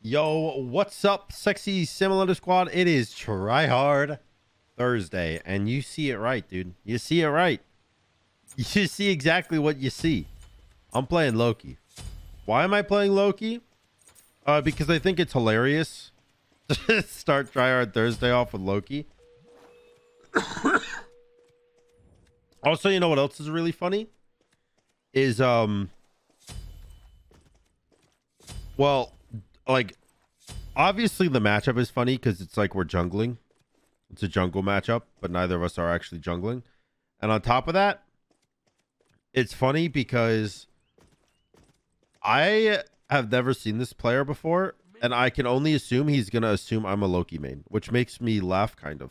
Yo, what's up, sexy simulator squad? It is try hard Thursday, and you see it right, dude. You see it right. You see exactly what you see. I'm playing Loki. Why am I playing Loki? Uh, because I think it's hilarious to start try hard Thursday off with Loki. also, you know what else is really funny? Is um well, like obviously the matchup is funny because it's like we're jungling. It's a jungle matchup, but neither of us are actually jungling. And on top of that, it's funny because I have never seen this player before, and I can only assume he's gonna assume I'm a Loki main, which makes me laugh kind of.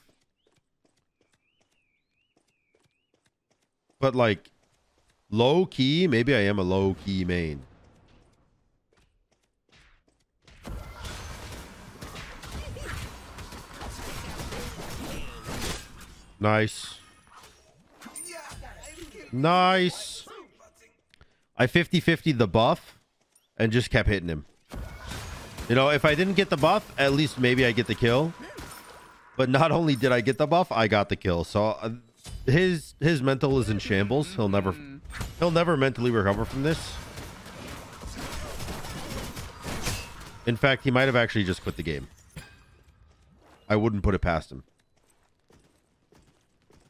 But like low key, maybe I am a low key main. Nice. Nice. I 50-50 the buff and just kept hitting him. You know, if I didn't get the buff, at least maybe I get the kill. But not only did I get the buff, I got the kill. So uh, his his mental is in shambles. He'll never he'll never mentally recover from this. In fact, he might have actually just quit the game. I wouldn't put it past him.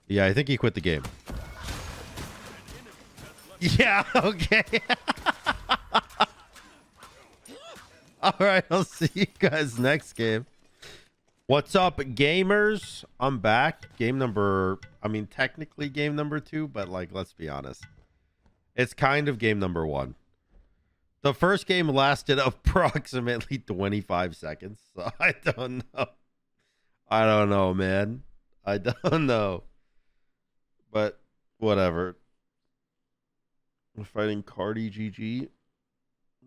Yeah, I think he quit the game. Yeah, okay. All right, I'll see you guys next game. What's up, gamers? I'm back. Game number, I mean, technically game number two, but like, let's be honest. It's kind of game number one. The first game lasted approximately 25 seconds. So I don't know. I don't know, man. I don't know. But whatever. We're fighting Cardi GG.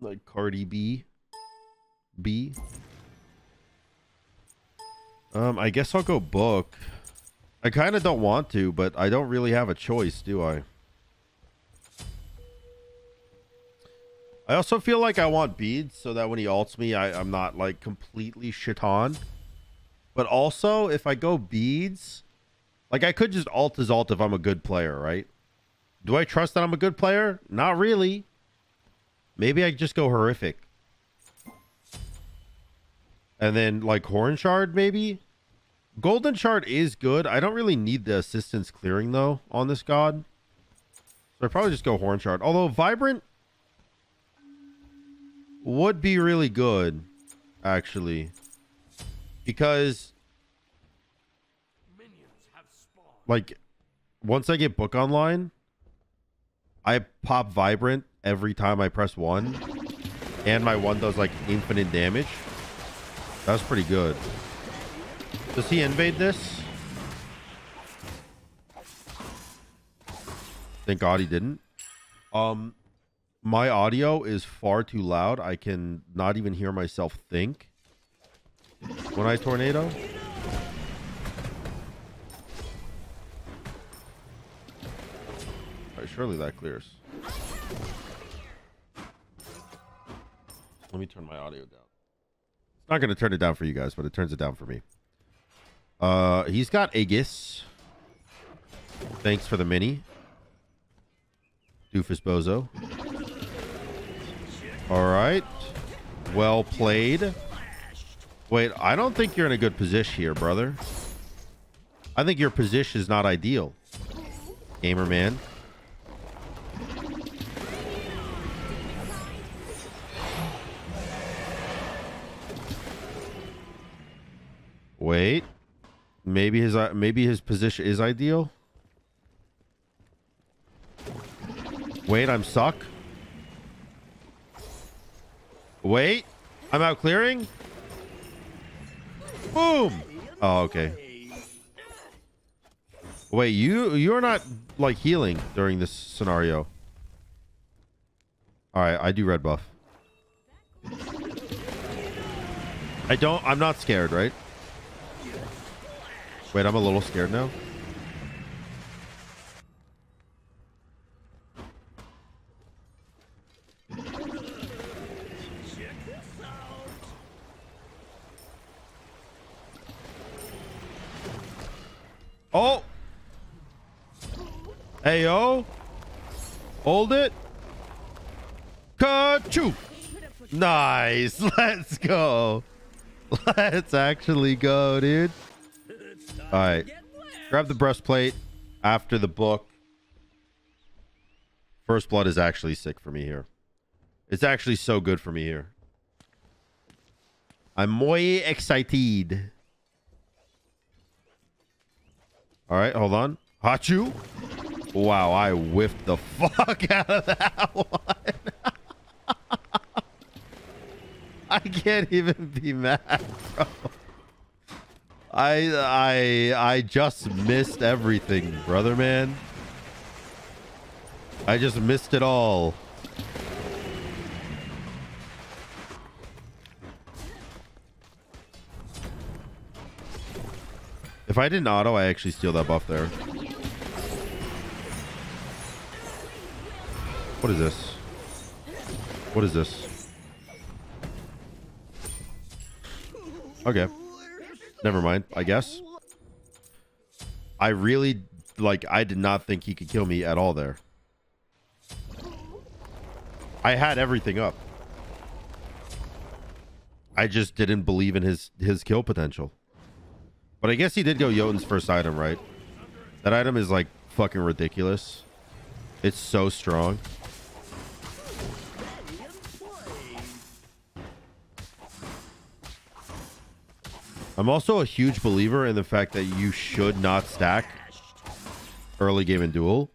Like Cardi B. B. Um, I guess I'll go book. I kind of don't want to, but I don't really have a choice, do I? I also feel like I want beads so that when he ults me, I, I'm not like completely shit on. But also, if I go beads, like I could just alt his alt if I'm a good player, right? Do I trust that I'm a good player? Not really. Maybe I just go horrific. And then like Horn Shard, maybe? Golden Shard is good. I don't really need the assistance clearing though on this god. So I probably just go Horn Shard. Although Vibrant would be really good, actually. Because like once I get book online, I pop vibrant every time I press one, and my one does like infinite damage. That's pretty good. Does he invade this? Thank God he didn't. Um, my audio is far too loud. I can not even hear myself think when I tornado. Surely that clears. Let me turn my audio down. It's not going to turn it down for you guys, but it turns it down for me. Uh, he's got Aegis. Thanks for the mini. Doofus Bozo. All right. Well played. Wait, I don't think you're in a good position here, brother. I think your position is not ideal. Gamer man. Wait. Maybe his uh, maybe his position is ideal. Wait, I'm suck. Wait. I'm out clearing. Boom. Oh, okay. Wait, you you're not like healing during this scenario. All right, I do red buff. I don't I'm not scared, right? Wait, I'm a little scared now. Oh! Hey, yo! Hold it! Ka-choo! Nice! Let's go! Let's actually go, dude. All right. Grab the breastplate after the book. First blood is actually sick for me here. It's actually so good for me here. I'm muy excited. All right, hold on. Hachu. Wow, I whiffed the fuck out of that one. I can't even be mad, bro. I I I just missed everything, brother man. I just missed it all. If I didn't auto, I actually steal that buff there. What is this? What is this? Okay. Never mind, I guess. I really, like, I did not think he could kill me at all there. I had everything up. I just didn't believe in his, his kill potential. But I guess he did go Jotun's first item, right? That item is, like, fucking ridiculous. It's so strong. I'm also a huge believer in the fact that you should not stack early game and duel.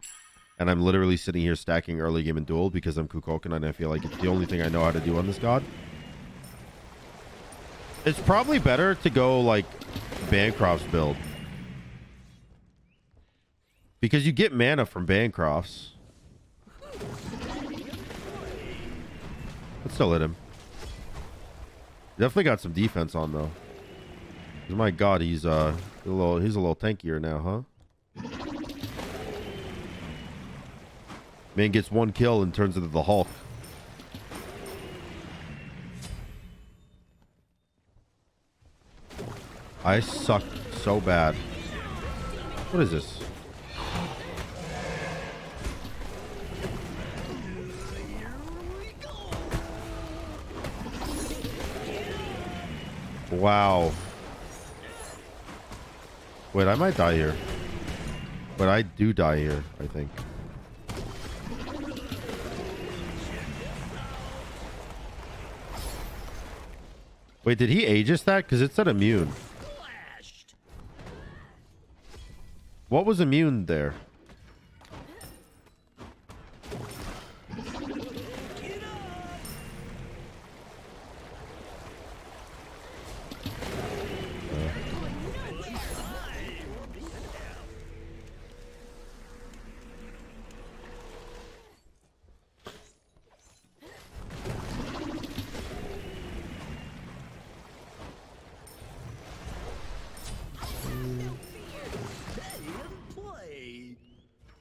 And I'm literally sitting here stacking early game and duel because I'm Kukulkan and I feel like it's the only thing I know how to do on this god. It's probably better to go like Bancroft's build. Because you get mana from Bancroft's. Let's still hit him. Definitely got some defense on though. My God, he's uh a little he's a little tankier now, huh? Man gets one kill and turns into the Hulk. I suck so bad. What is this? Wow. Wait, I might die here. But I do die here, I think. Wait, did he Aegis that? Because it said immune. What was immune there?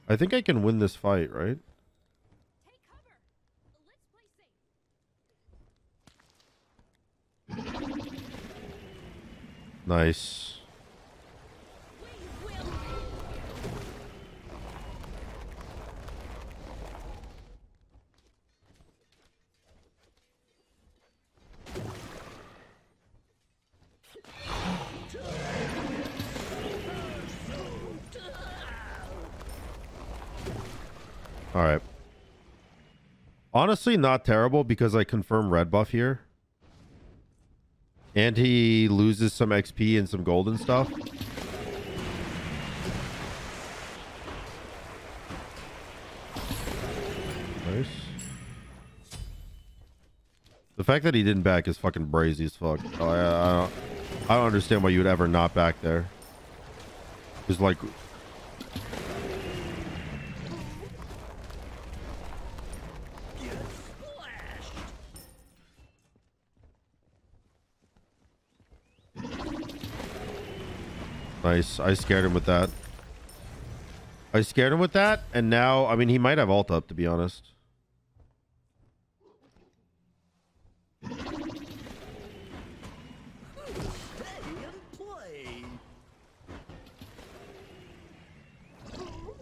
I think I can win this fight, right? Nice. All right. Honestly, not terrible because I confirm red buff here. And he loses some XP and some gold and stuff. Nice. The fact that he didn't back is fucking brazy as fuck. I, I, don't, I don't understand why you would ever not back there. It's like Nice. I scared him with that. I scared him with that, and now, I mean, he might have alt up, to be honest.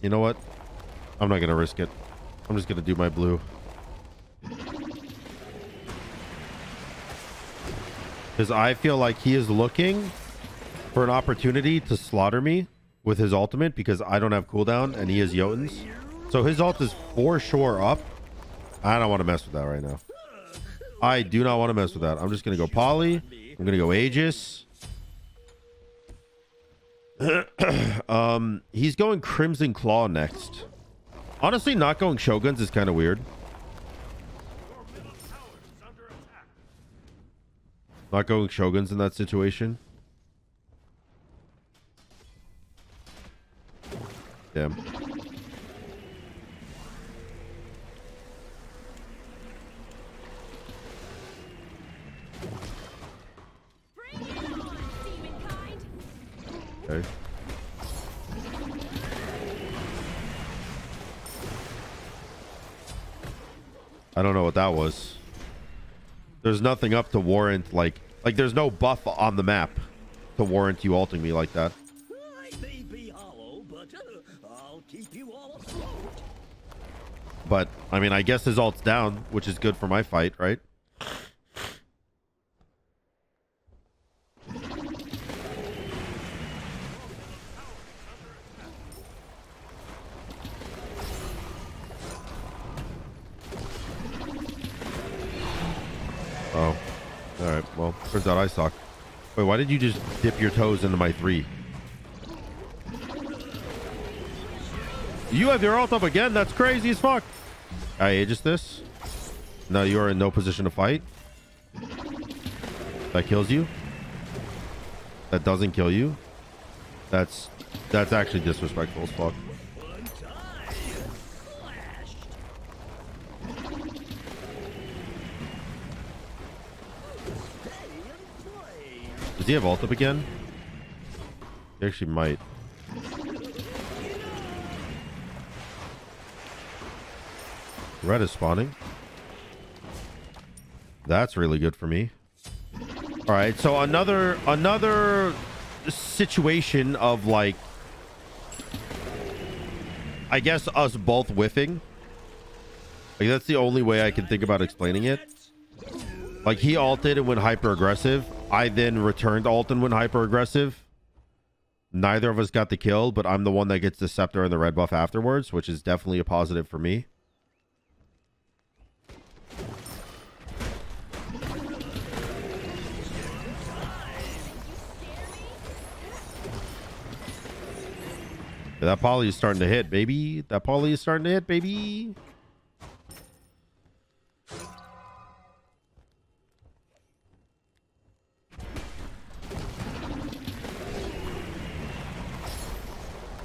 You know what? I'm not gonna risk it. I'm just gonna do my blue. Because I feel like he is looking for an opportunity to slaughter me with his ultimate because I don't have cooldown and he has Jotuns. So his ult is for sure up. I don't want to mess with that right now. I do not want to mess with that. I'm just going to go Poly. I'm going to go Aegis. um, he's going Crimson Claw next. Honestly, not going Shoguns is kind of weird. Not going Shoguns in that situation. Damn. Okay. I don't know what that was. There's nothing up to warrant like like there's no buff on the map to warrant you ulting me like that. But I mean, I guess his ult's down, which is good for my fight, right? Oh. Alright, well, turns out I suck. Wait, why did you just dip your toes into my three? You have your ult up again? That's crazy as fuck. I aegis this. Now you are in no position to fight. That kills you. That doesn't kill you. That's that's actually disrespectful as fuck. Does he have ult up again? He actually might. Red is spawning. That's really good for me. All right, so another another situation of like I guess us both whiffing. Like that's the only way I can think about explaining it. Like he alted and went hyper aggressive. I then returned alt and went hyper aggressive. Neither of us got the kill, but I'm the one that gets the scepter and the red buff afterwards, which is definitely a positive for me. That poly is starting to hit, baby. That poly is starting to hit, baby.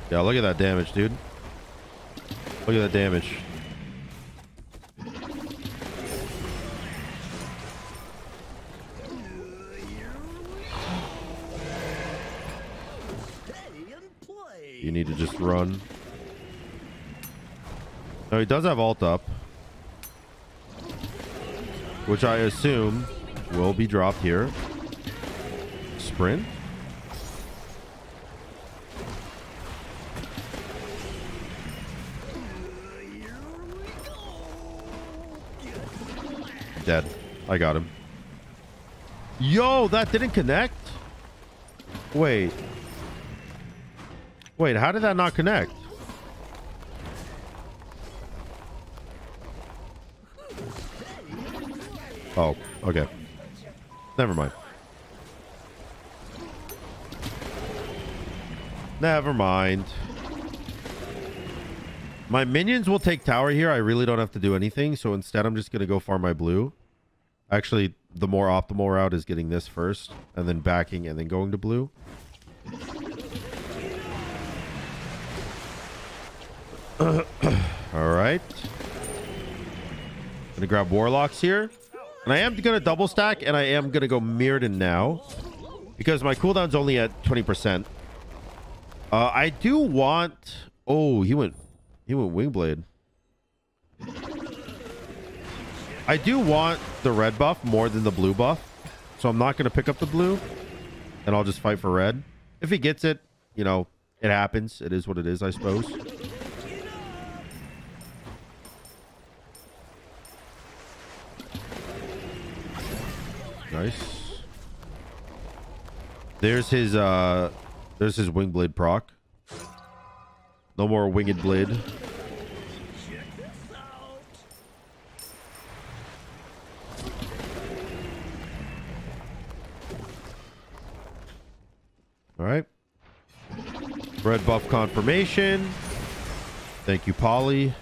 Yeah, look at that damage, dude. Look at that damage. You need to just run. No, he does have alt up. Which I assume will be dropped here. Sprint. Dead. I got him. Yo, that didn't connect? Wait. Wait, how did that not connect? Oh, okay. Never mind. Never mind. My minions will take tower here. I really don't have to do anything. So instead, I'm just going to go farm my blue. Actually, the more optimal route is getting this first and then backing and then going to blue. All right. Gonna grab warlocks here. And I am gonna double stack and I am gonna go Myrddin now. Because my cooldown's only at 20%. Uh, I do want... Oh, he went... He went Wingblade. I do want the red buff more than the blue buff. So I'm not going to pick up the blue. And I'll just fight for red. If he gets it, you know, it happens. It is what it is, I suppose. Nice. There's his uh there's his wing blade proc. No more winged blade. All right. Red buff confirmation. Thank you, Poly.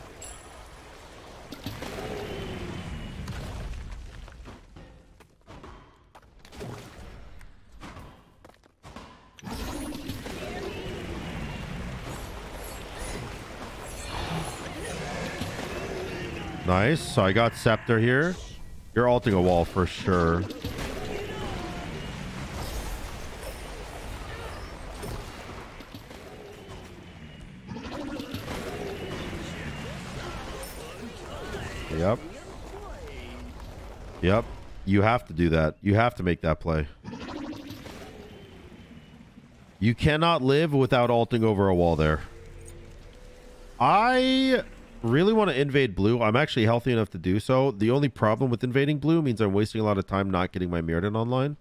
Nice. So I got Scepter here. You're alting a wall for sure. Yep. Yep. You have to do that. You have to make that play. You cannot live without alting over a wall there. I really want to invade blue. I'm actually healthy enough to do so. The only problem with invading blue means I'm wasting a lot of time not getting my Myrddin online.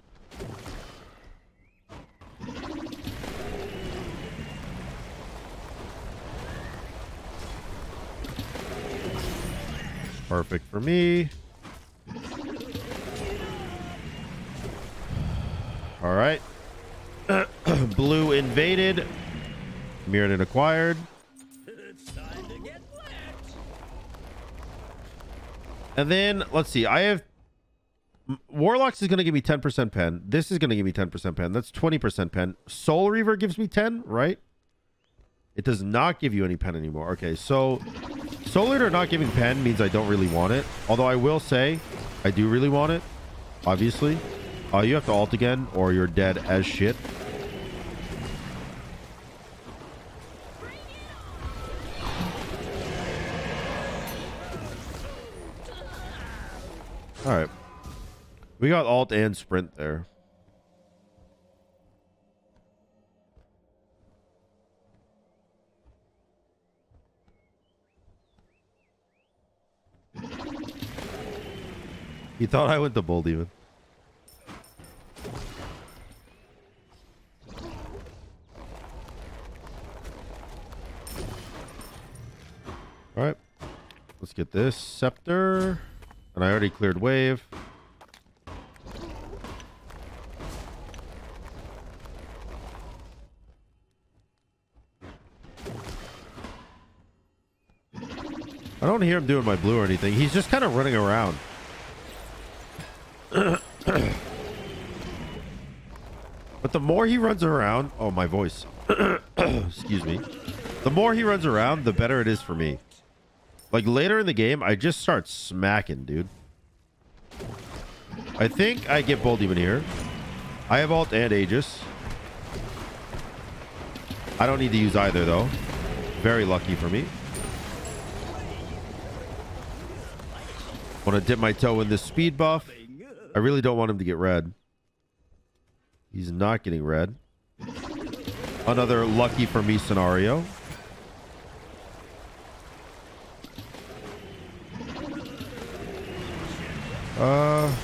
Perfect for me. All right. Blue invaded. Myrddin acquired. And then, let's see. I have... Warlocks is going to give me 10% pen. This is going to give me 10% pen. That's 20% pen. Soul Reaver gives me 10, right? It does not give you any pen anymore. Okay, so Soul Eater not giving pen means I don't really want it. Although I will say, I do really want it. Obviously. Uh, you have to alt again, or you're dead as shit. All right. We got alt and sprint there. He thought I went to Bull Demon. Alright. Let's get this. Scepter. And I already cleared wave. I don't hear him doing my blue or anything. He's just kind of running around. but the more he runs around... Oh, my voice. Excuse me. The more he runs around, the better it is for me. Like, later in the game, I just start smacking, dude. I think I get Bull Demon here. I have Alt and Aegis. I don't need to use either, though. Very lucky for me. Want to dip my toe in this speed buff. I really don't want him to get red. He's not getting red. Another lucky for me scenario. Uh.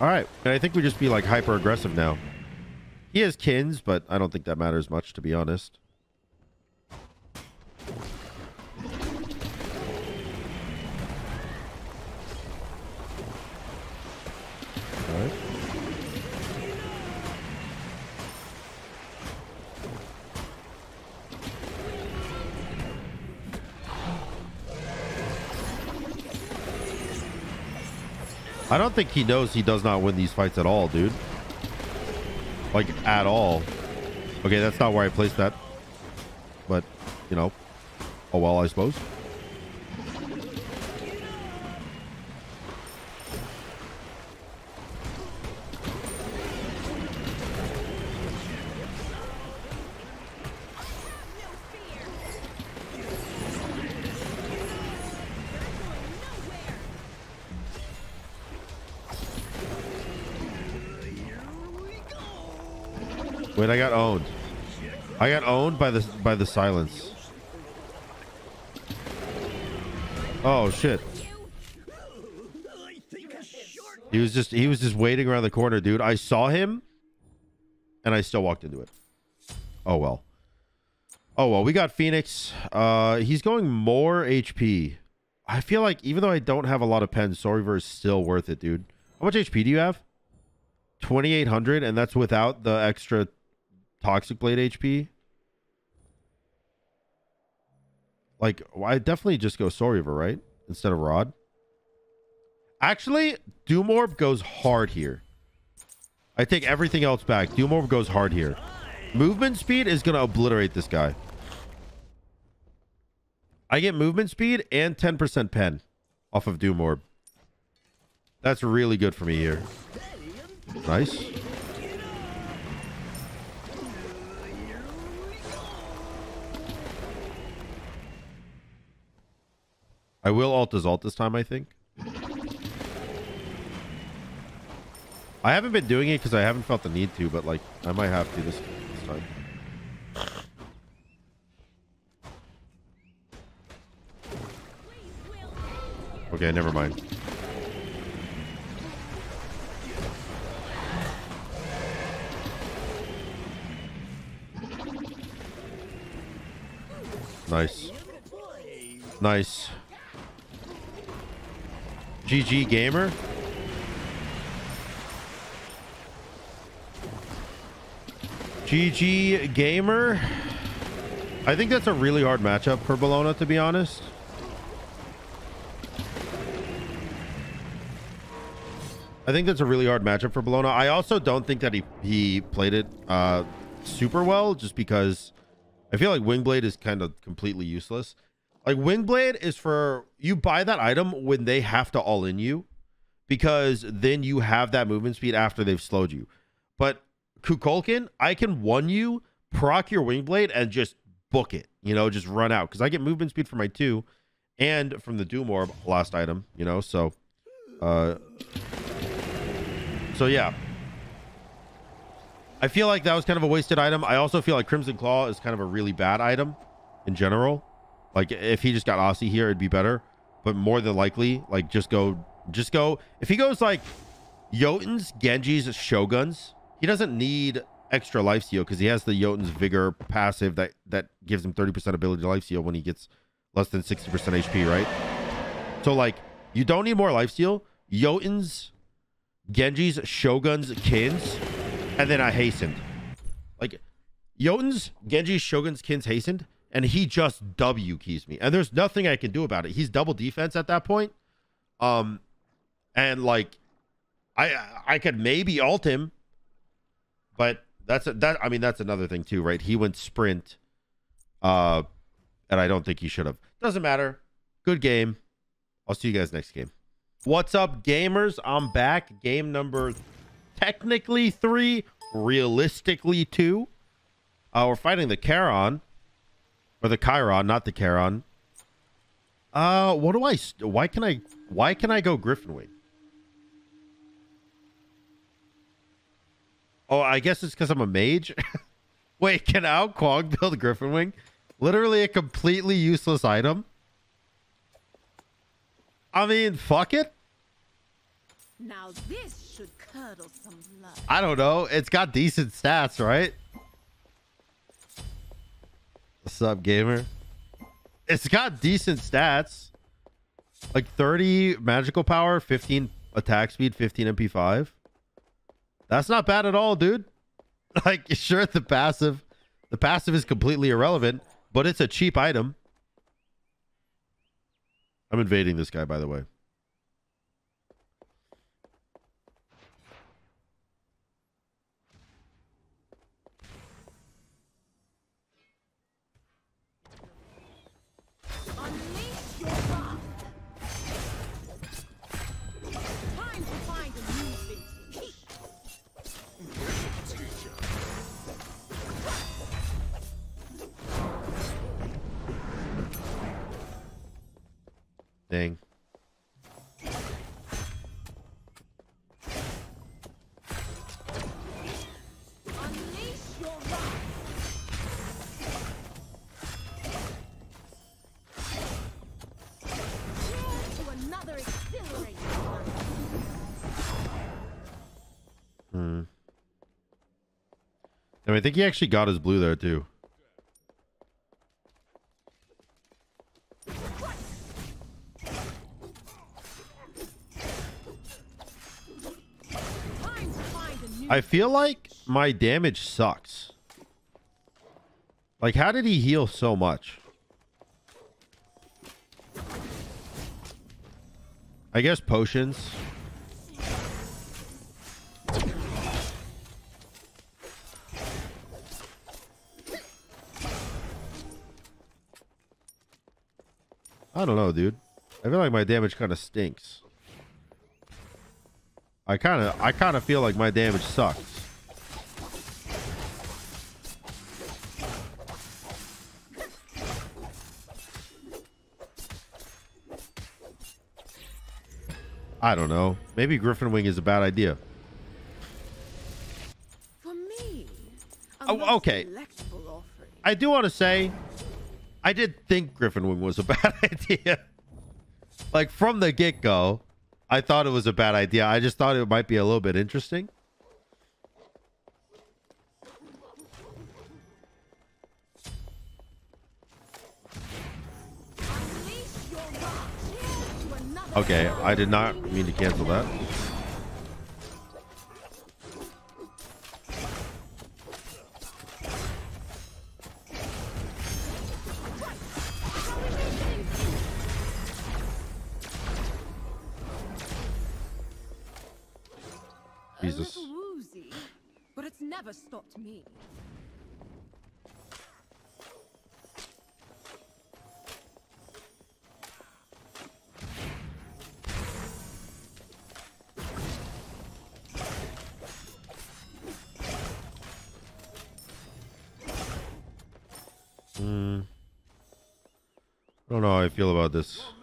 All right. I think we just be like hyper aggressive now. He has kins, but I don't think that matters much, to be honest. I don't think he knows he does not win these fights at all, dude. Like, at all. Okay, that's not where I placed that. But, you know. Oh, well, I suppose. I got owned. I got owned by the by the silence. Oh shit. He was just he was just waiting around the corner, dude. I saw him and I still walked into it. Oh well. Oh well, we got Phoenix. Uh he's going more HP. I feel like even though I don't have a lot of pens, Soul is still worth it, dude. How much HP do you have? 2800 and that's without the extra Toxic Blade HP. Like, I definitely just go Soul Reaver, right? Instead of Rod. Actually, Doomorb goes hard here. I take everything else back. Doomorb goes hard here. Movement speed is going to obliterate this guy. I get movement speed and 10% pen off of Doomorb. That's really good for me here. Nice. I will alt alt this time, I think. I haven't been doing it because I haven't felt the need to, but like I might have to this, this time. Okay, never mind. Nice. Nice. GG Gamer. GG Gamer. I think that's a really hard matchup for Bellona, to be honest. I think that's a really hard matchup for Bellona. I also don't think that he, he played it uh, super well, just because I feel like Wingblade is kind of completely useless. Like Wingblade is for you buy that item when they have to all in you because then you have that movement speed after they've slowed you. But Kukulkan, I can one you, proc your Wingblade, and just book it. You know, just run out because I get movement speed from my two and from the Doom Orb last item. You know, so uh, so yeah. I feel like that was kind of a wasted item. I also feel like Crimson Claw is kind of a really bad item in general. Like if he just got Asi here, it'd be better. But more than likely, like just go, just go. If he goes like Jotuns, Genjis, Shoguns, he doesn't need extra life steal because he has the Jotun's Vigor passive that that gives him 30% ability to life steal when he gets less than 60% HP, right? So like you don't need more life steal. Jotuns, Genjis, Shoguns, Kins, and then I hastened. Like Jotuns, Genjis, Shoguns, Kins, hastened and he just W keys me. And there's nothing I can do about it. He's double defense at that point. Um and like I I could maybe alt him, but that's a, that I mean that's another thing too, right? He went sprint uh and I don't think he should have. Doesn't matter. Good game. I'll see you guys next game. What's up gamers? I'm back. Game number technically 3, realistically 2. Uh, we're fighting the Charon. Or the Chiron, not the Charon. Uh, what do I... Why can I... Why can I go Griffin Wing? Oh, I guess it's because I'm a mage. Wait, can Ao Kuang build Griffin Wing? Literally a completely useless item. I mean, fuck it. Now this should curdle some blood. I don't know. It's got decent stats, right? What's up, gamer? It's got decent stats. Like 30 magical power, 15 attack speed, 15 MP5. That's not bad at all, dude. Like, sure, the passive, the passive is completely irrelevant, but it's a cheap item. I'm invading this guy, by the way. Hmm. I think he actually got his blue there too. I feel like my damage sucks. Like, how did he heal so much? I guess potions. I don't know, dude. I feel like my damage kind of stinks. I kind of I kind of feel like my damage sucks. I don't know. Maybe Griffin Wing is a bad idea. for me. Oh, okay. I do want to say I did think Griffin Wing was a bad idea. Like from the get-go, I thought it was a bad idea. I just thought it might be a little bit interesting. Unleash your wrath. Cheers to another Okay, I did not mean to cancel that. Stopped me. Hmm. I don't know how I feel about this.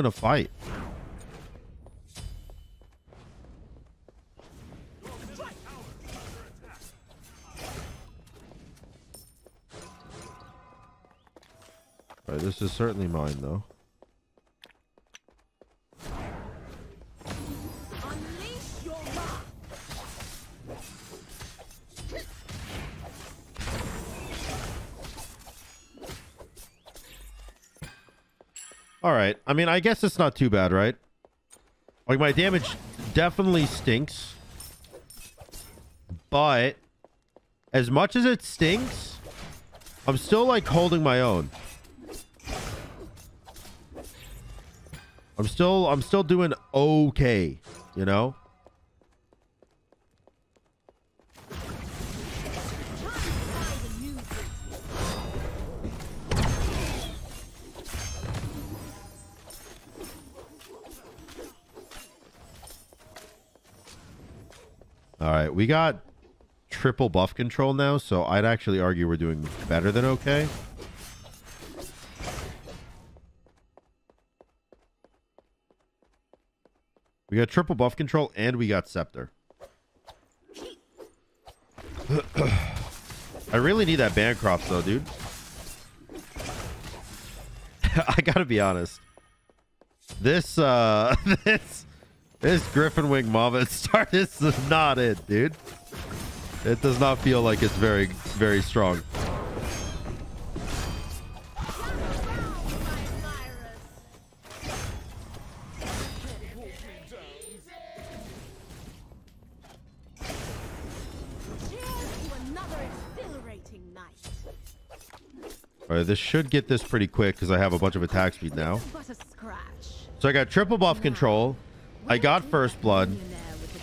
Win a fight. Alright, this is certainly mine though. Mean I guess it's not too bad, right? Like my damage definitely stinks. But as much as it stinks, I'm still like holding my own. I'm still I'm still doing okay, you know? All right, we got triple buff control now, so I'd actually argue we're doing better than okay. We got triple buff control and we got scepter. I really need that Bancroft though, dude. I gotta be honest. This uh this this Griffin Wing Mama Star this is not it, dude. It does not feel like it's very very strong. Cheers to another exhilarating night. All right, this should get this pretty quick because I have a bunch of attack speed now. But a scratch. So I got triple buff control, I got first blood,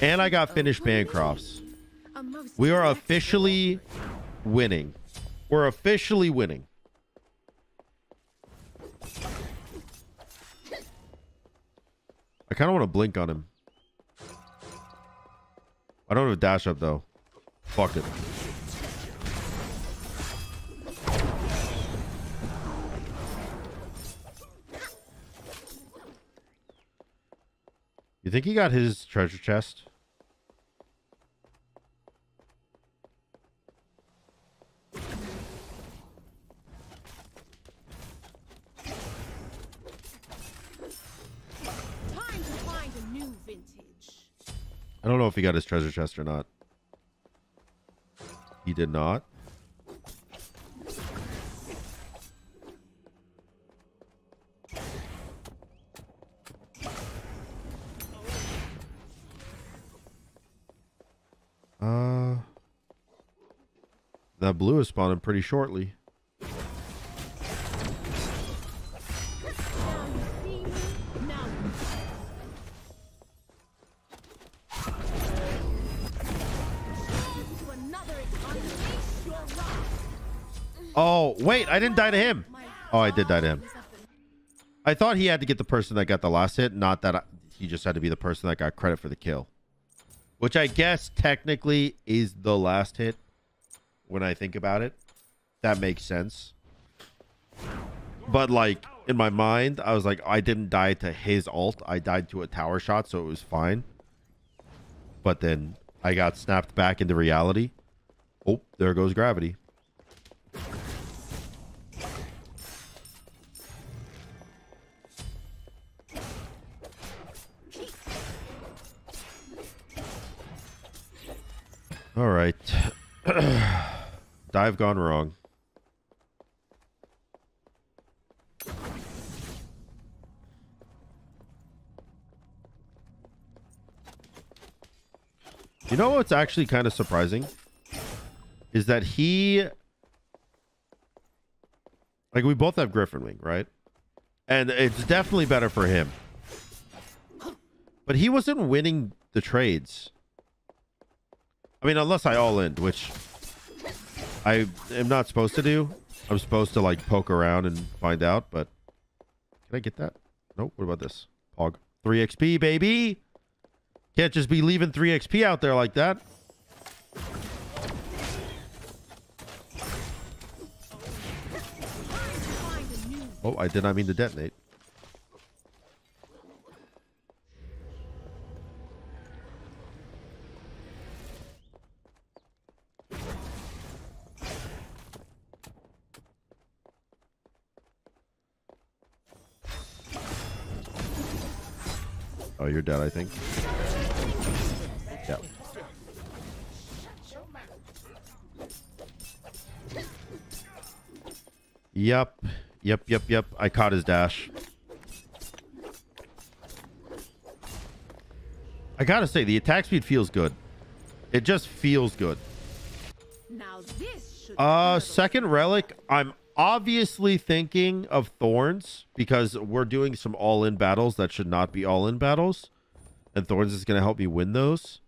and I got finished Bancrofts. We are officially winning. We're officially winning. I kind of want to blink on him. I don't have a dash up though. Fuck it. You think he got his treasure chest? Time to find a new vintage. I don't know if he got his treasure chest or not. He did not. That blue is spawning pretty shortly. Oh, wait, I didn't die to him. Oh, I did die to him. I thought he had to get the person that got the last hit, not that I, he just had to be the person that got credit for the kill. Which I guess technically is the last hit when I think about it. That makes sense. But like in my mind, I was like, I didn't die to his ult. I died to a tower shot, so it was fine. But then I got snapped back into reality. Oh, there goes gravity. All right. Dive gone wrong. You know what's actually kind of surprising? Is that he. Like, we both have Griffin Wing, right? And it's definitely better for him. But he wasn't winning the trades. I mean, unless I all in, which I am not supposed to do. I'm supposed to like poke around and find out, but can I get that? Nope. What about this? Pog. 3 XP, baby. Can't just be leaving 3 XP out there like that. Oh, I did not mean to detonate. Oh, you're dead, I think. Yeah. Yep. Yep, yep, yep. I caught his dash. I gotta say, the attack speed feels good. It just feels good. Now this Uh, second relic, I'm obviously thinking of Thorns because we're doing some all-in battles that should not be all-in battles. And Thorns is going to help me win those.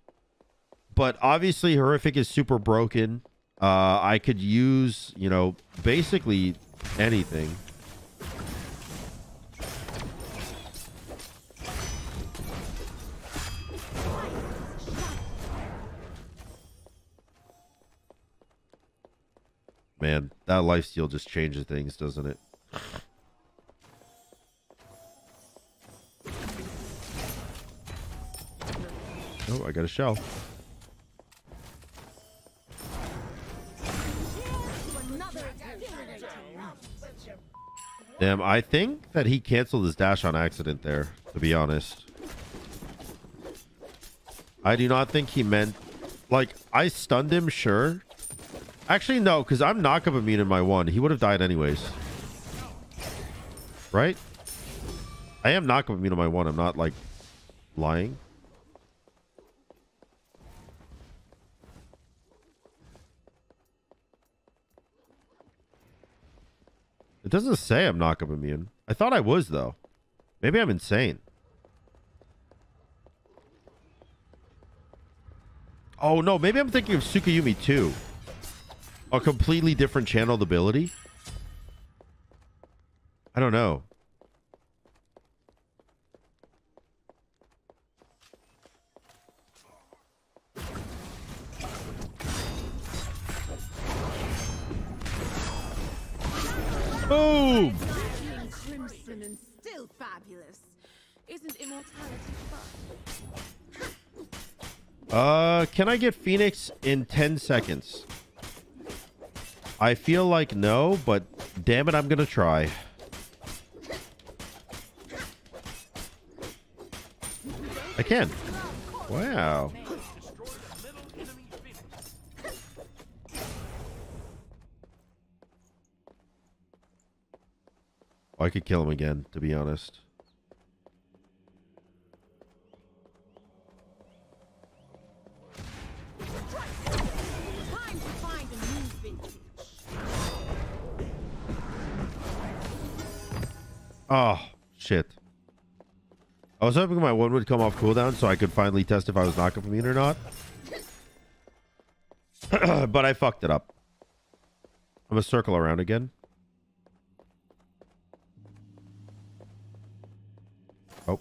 But obviously, Horrific is super broken. Uh, I could use, you know, basically anything. Man, that lifesteal just changes things, doesn't it? Oh, I got a shell. Damn, I think that he canceled his dash on accident there, to be honest. I do not think he meant... Like, I stunned him, sure. Actually, no, because I'm knockup immune in my one. He would have died anyways. Right? I am knockup immune in my one. I'm not, like, lying. It doesn't say I'm knock up immune. I thought I was, though. Maybe I'm insane. Oh, no. Maybe I'm thinking of Tsukuyomi, too. A completely different channeled ability? I don't know. Boom! Crimson and still fabulous. Isn't immortality fun? Uh, can I get Phoenix in 10 seconds? I feel like no, but damn it, I'm gonna try. I can. Wow. Oh, I could kill him again, to be honest. Was hoping my one would come off cooldown so I could finally test if I was knock immune or not. but I fucked it up. I'm gonna circle around again. Oh,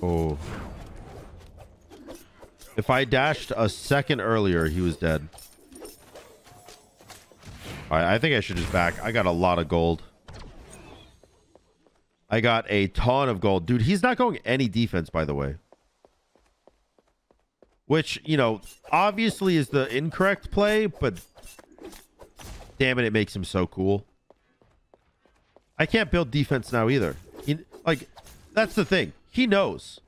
oh. If I dashed a second earlier, he was dead. I, I think I should just back. I got a lot of gold. I got a ton of gold. Dude, he's not going any defense, by the way. Which, you know, obviously is the incorrect play, but damn it, it makes him so cool. I can't build defense now either. He, like, that's the thing. He knows.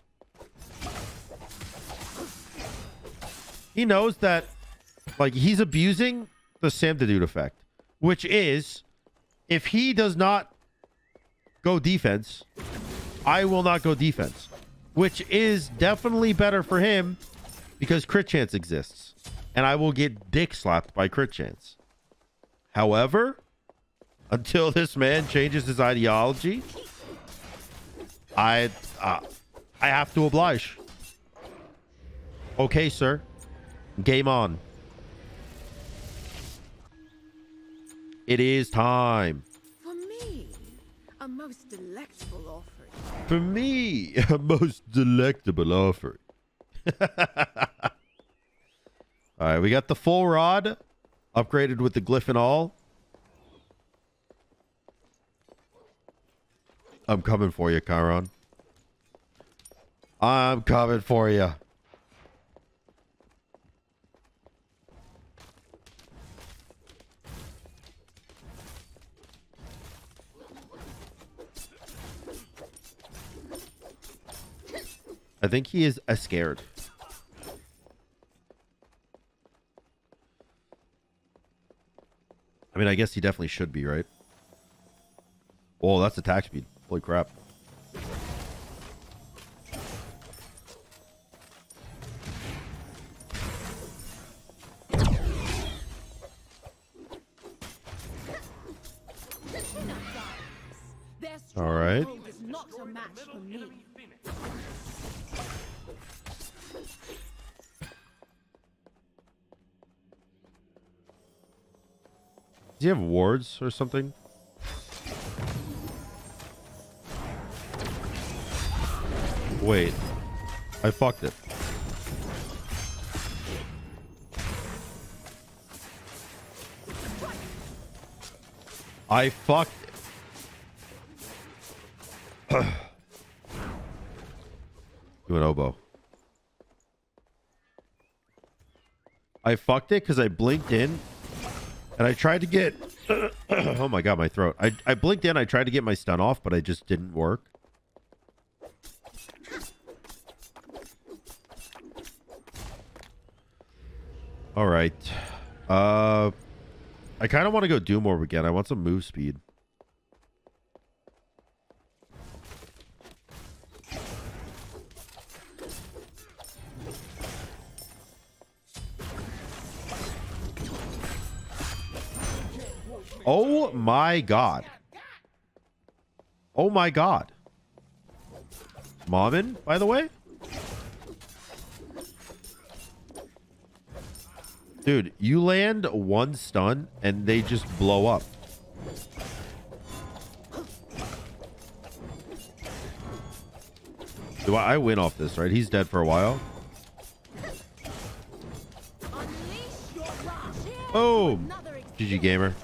He knows that, like, he's abusing the Sam Da Dude effect, which is if he does not go defense, I will not go defense, which is definitely better for him because crit chance exists, and I will get dick slapped by crit chance. However, until this man changes his ideology, I uh, I have to oblige. Okay, sir. Game on. It is time. For me, a most delectable offering. For me, a most delectable offering. All right, we got the full rod upgraded with the glyph and all. I'm coming for you, Chiron. I'm coming for you. I think he is uh, scared. I mean, I guess he definitely should be, right? Oh, that's attack speed. Holy crap. All right. Does he have wards or something? Wait. I fucked it. I fucked it. Do an oboe. I fucked it because I blinked in and I tried to get. oh my god, my throat. I, I blinked in. I tried to get my stun off, but I just didn't work. All right. Uh, I kind of want to go Doom Orb again. I want some move speed. My god. Oh my god. Mommin, by the way? Dude, you land one stun and they just blow up. Do I, I win off this, right? He's dead for a while. Boom. Oh, GG gamer.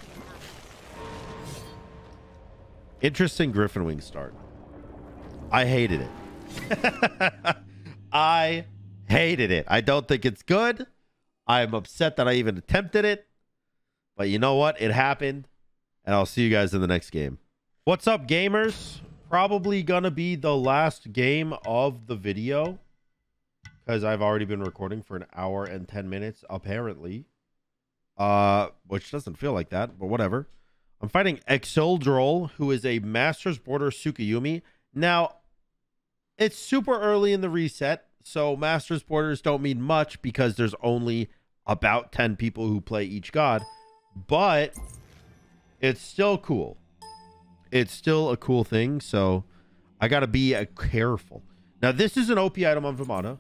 Interesting Griffin Wing start. I hated it. I hated it. I don't think it's good. I'm upset that I even attempted it. But you know what? It happened. And I'll see you guys in the next game. What's up, gamers? Probably going to be the last game of the video. Because I've already been recording for an hour and 10 minutes, apparently. Uh, which doesn't feel like that, but whatever. I'm fighting Exoldrol, who is a Masters Border Tsukuyomi. Now, it's super early in the reset, so Masters Borders don't mean much because there's only about 10 people who play each god, but it's still cool. It's still a cool thing, so I got to be uh, careful. Now, this is an OP item on Vamana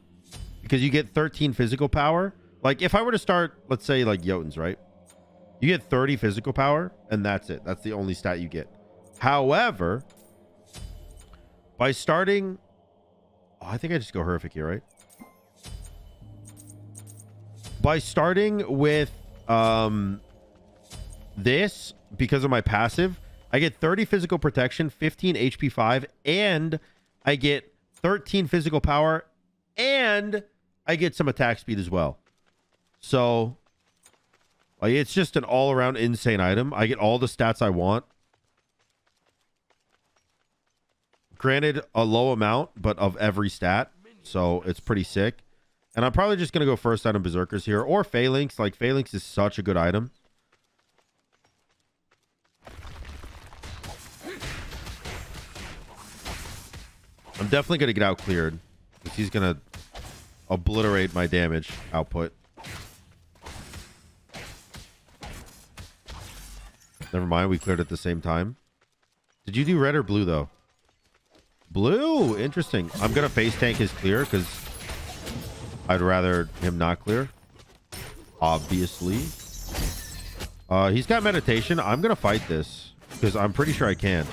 because you get 13 physical power. Like, if I were to start, let's say, like Jotuns, right? You get 30 physical power, and that's it. That's the only stat you get. However, by starting... Oh, I think I just go horrific here, right? By starting with um, this, because of my passive, I get 30 physical protection, 15 HP 5, and I get 13 physical power, and I get some attack speed as well. So like it's just an all-around insane item. I get all the stats I want. Granted, a low amount, but of every stat. So it's pretty sick. And I'm probably just going to go first item Berserkers here. Or Phalanx. Like, Phalanx is such a good item. I'm definitely going to get out cleared. He's going to obliterate my damage output. Never mind. We cleared at the same time. Did you do red or blue, though? Blue. Interesting. I'm going to face tank his clear because I'd rather him not clear. Obviously. Uh, he's got meditation. I'm going to fight this because I'm pretty sure I can.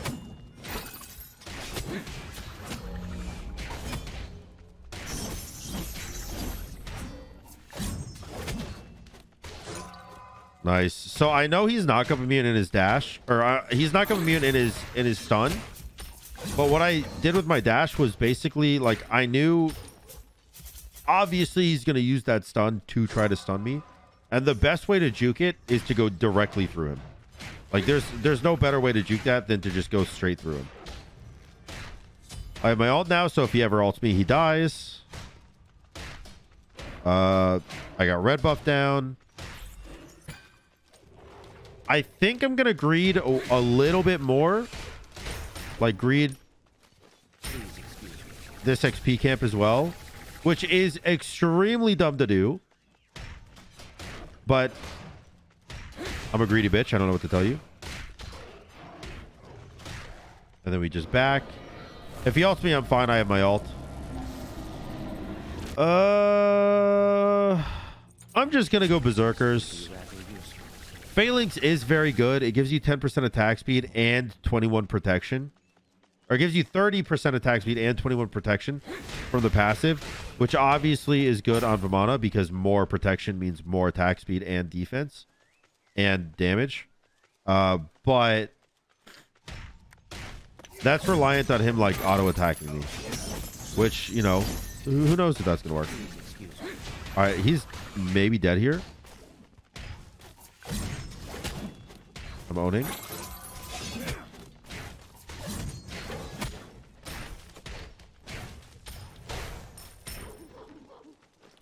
Nice. So I know he's knock up immune in his dash, or uh, he's not knock immune in his in his stun. But what I did with my dash was basically like I knew. Obviously, he's gonna use that stun to try to stun me, and the best way to juke it is to go directly through him. Like there's there's no better way to juke that than to just go straight through him. I have my ult now, so if he ever ults me, he dies. Uh, I got red buff down. I think I'm going to greed a, a, little bit more. Like greed this XP camp as well. Which is extremely dumb to do. But I'm a greedy bitch. I don't know what to tell you. And then we just back. If he ults me, I'm fine. I have my ult. Uh, I'm just going to go Berserkers. Phalanx is very good. It gives you 10% attack speed and 21 protection. Or gives you 30% attack speed and 21 protection from the passive, which obviously is good on Vamana because more protection means more attack speed and defense and damage. Uh, but that's reliant on him like auto attacking me, which, you know, who knows if that's going to work. All right, he's maybe dead here.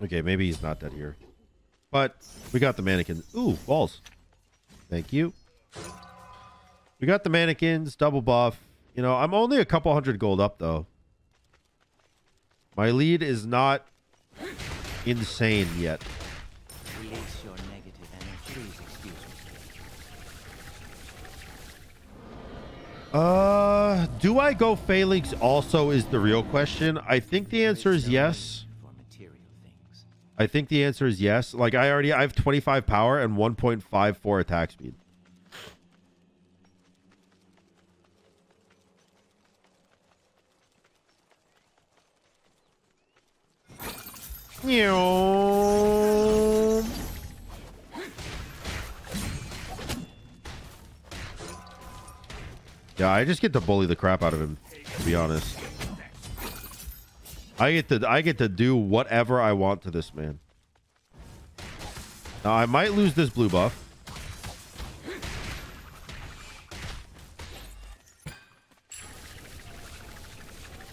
Okay, maybe he's not dead here. But we got the mannequin. Ooh, balls. Thank you. We got the mannequins, double buff. You know, I'm only a couple hundred gold up, though. My lead is not insane yet. Uh, do I go Phalanx also is the real question. I think the answer is yes. I think the answer is yes. Like I already, I have 25 power and 1.54 attack speed. Yeah, I just get to bully the crap out of him, to be honest. I get to I get to do whatever I want to this man. Now I might lose this blue buff.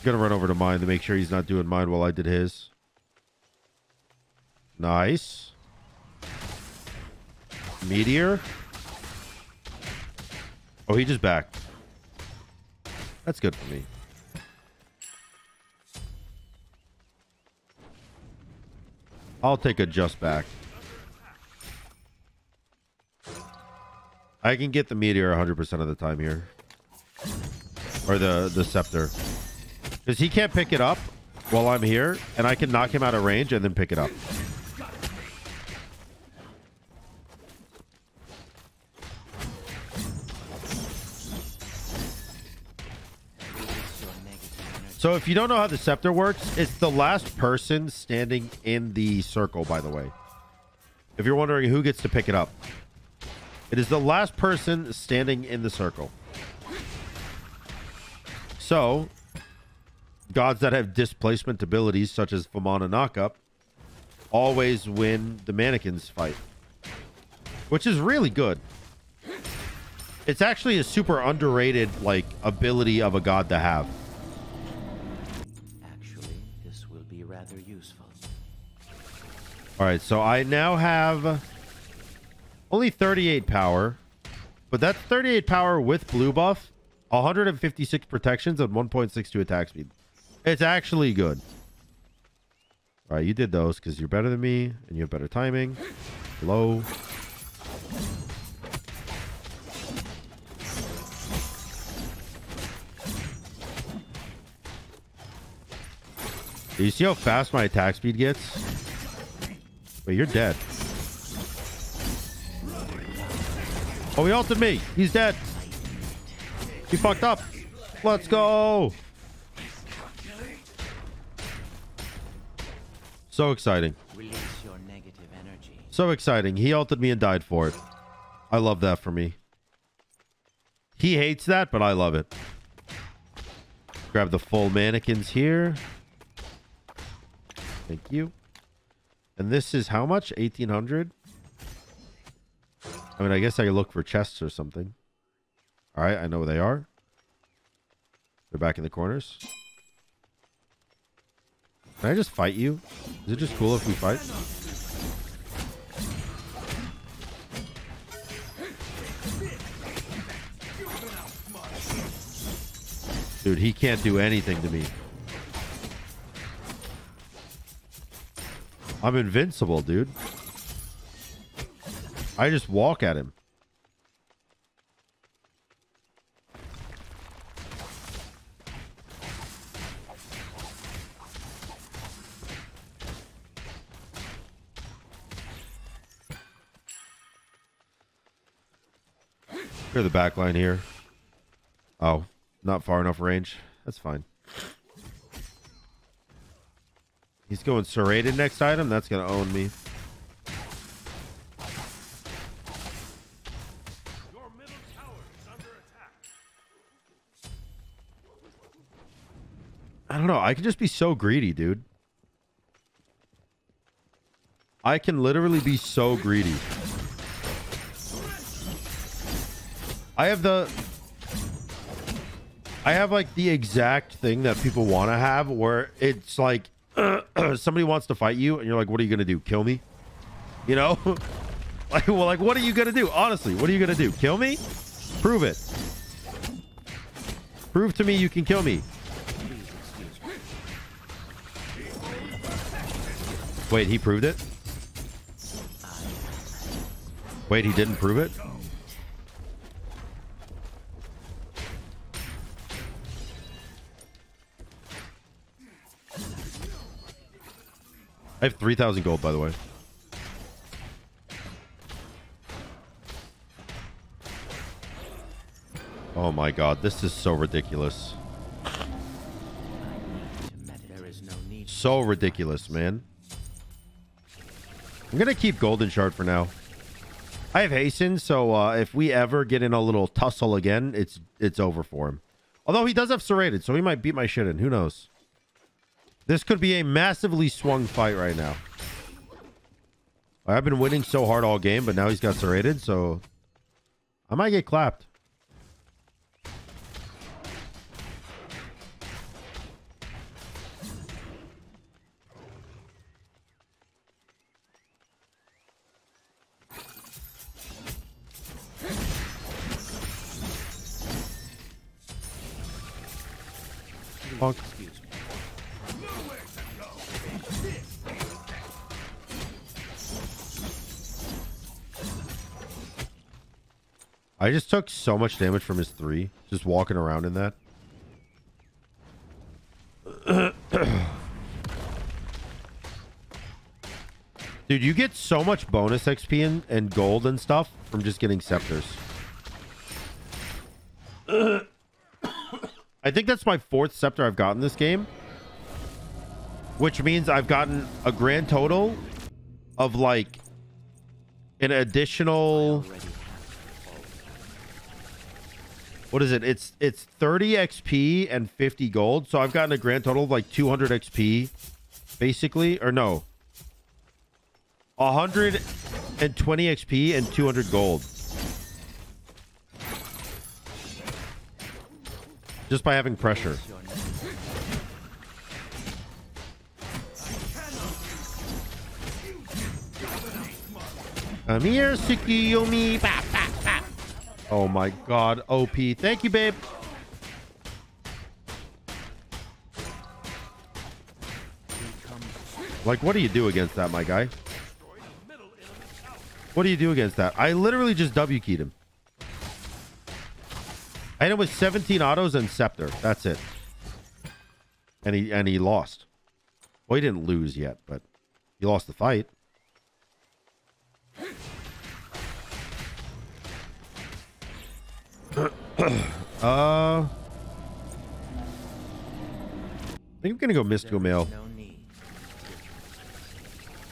Gonna run over to mine to make sure he's not doing mine while I did his. Nice. Meteor. Oh, he just backed. That's good for me. I'll take a just back. I can get the meteor 100% of the time here. Or the, the scepter. Because he can't pick it up while I'm here, and I can knock him out of range and then pick it up. So if you don't know how the scepter works, it's the last person standing in the circle, by the way. If you're wondering who gets to pick it up. It is the last person standing in the circle. So, gods that have displacement abilities, such as Vamana Knockup, always win the mannequins fight. Which is really good. It's actually a super underrated, like, ability of a god to have. All right, so I now have only 38 power, but that's 38 power with blue buff, 156 protections, and 1.62 attack speed. It's actually good. All right, you did those because you're better than me and you have better timing. Low. Do you see how fast my attack speed gets? Wait, you're dead. Oh, he ulted me. He's dead. He fucked up. Let's go. So exciting. Release your negative energy. So exciting. He ulted me and died for it. I love that for me. He hates that, but I love it. Grab the full mannequins here. Thank you. And this is how much? 1800? I mean, I guess I could look for chests or something. All right, I know where they are. They're back in the corners. Can I just fight you? Is it just cool if we fight? Dude, he can't do anything to me. I'm invincible, dude. I just walk at him. Clear the back line here. Oh, not far enough range. That's fine. He's going serrated next item. That's going to own me. I don't know. I can just be so greedy, dude. I can literally be so greedy. I have the I have like the exact thing that people want to have where it's like somebody wants to fight you and you're like what are you going to do? Kill me? You know? like well like what are you going to do? Honestly, what are you going to do? Kill me? Prove it. Prove to me you can kill me. Wait, he proved it? Wait, he didn't prove it? I have 3,000 gold, by the way. Oh my god, this is so ridiculous. So ridiculous, man. I'm gonna keep Golden Shard for now. I have Hasten, so uh, if we ever get in a little tussle again, it's it's over for him. Although he does have serrated, so he might beat my shit in. Who knows? This could be a massively swung fight right now. I've been winning so hard all game, but now he's got serrated, so I might get clapped. I just took so much damage from his three, just walking around in that. Dude, you get so much bonus XP and, and gold and stuff from just getting scepters. I think that's my fourth scepter I've gotten this game. Which means I've gotten a grand total of like an additional what is it? It's it's 30 XP and 50 gold. So I've gotten a grand total of like 200 XP, basically, or no, 120 XP and 200 gold, just by having pressure. Come here, Tsukuyomi. Oh my god, OP. Thank you, babe. Like, what do you do against that, my guy? What do you do against that? I literally just W keyed him. I hit him with 17 autos and scepter. That's it. And he and he lost. Well, he didn't lose yet, but he lost the fight. Uh, I think I'm gonna go mystical mail. is no need.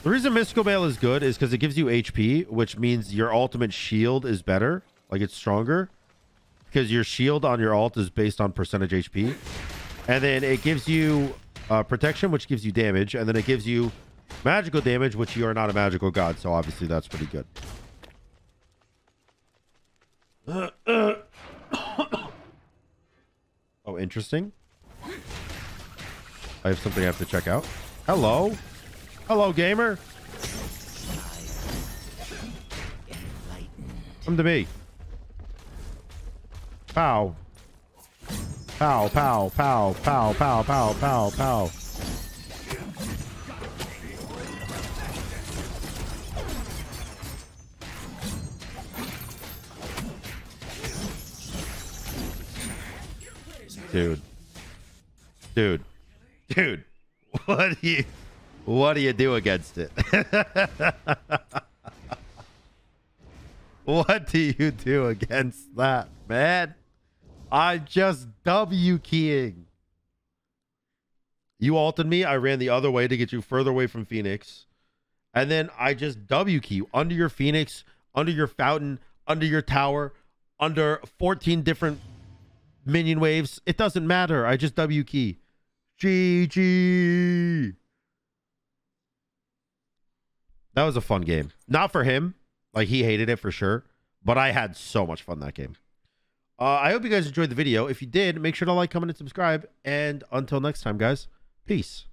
The reason mystical mail is good is because it gives you HP, which means your ultimate shield is better, like it's stronger, because your shield on your alt is based on percentage HP, and then it gives you uh, protection, which gives you damage, and then it gives you magical damage, which you are not a magical god, so obviously that's pretty good. oh, interesting. I have something I have to check out. Hello. Hello, gamer. Come to me. Pow. Pow, pow, pow, pow, pow, pow, pow, pow. Dude. Dude. Dude. What do you what do you do against it? What do you do against that, man? I'm just W keying. You altered me. I ran the other way to get you further away from Phoenix. And then I just W key under your Phoenix, under your fountain, under your tower, under 14 different minion waves. It doesn't matter. I just W key. GG. That was a fun game. Not for him. Like he hated it for sure. But I had so much fun that game. Uh, I hope you guys enjoyed the video. If you did, make sure to like, comment, and subscribe. And until next time, guys, peace.